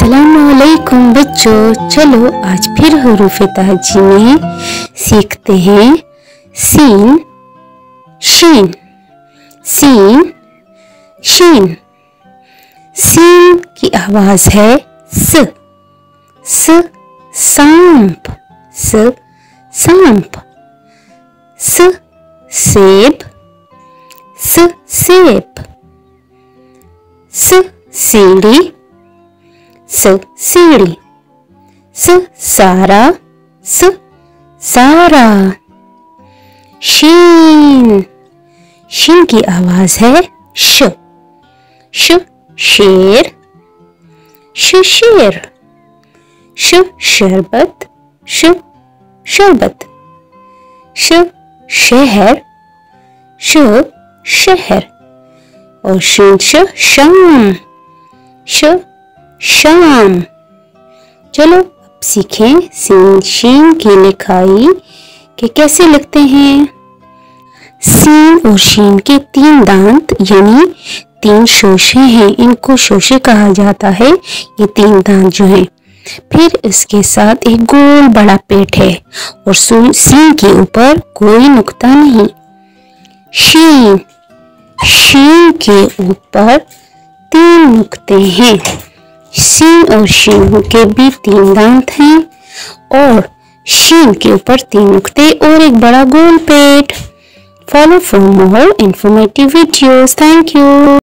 असलकुम बच्चों। चलो, आज फिर हरूफ ताजी में सीखते हैं। सीन, शीन सीन शीन। सीन की आवाज़ है स स, सांप स सांप। स, सेब स सेब। स, सीढ़ी स, सीढ़ी। स, सारा। स, सारा। शीन। शीन की आवाज़ है श। श, शेर। श शेर। श, शरबत। श शरबत। श, शहर। श, शहर। और श शाम। श शाम। चलो, अब सीखें सीन शीन की लिखाई के कैसे लिखते हैं। सीन और शीन के तीन दांत, यानी तीन शोशे हैं, इनको शोशे कहा जाता है। ये तीन दांत जो हैं, फिर इसके साथ एक गोल बड़ा पेट है और सीन के ऊपर कोई नुकता नहीं। शीन शीन के ऊपर तीन नुकते हैं। शीन और शिव के भी तीन दांत हैं और शीन के ऊपर तीन उगते और एक बड़ा गोल पेट। Follow for more informative videos thank you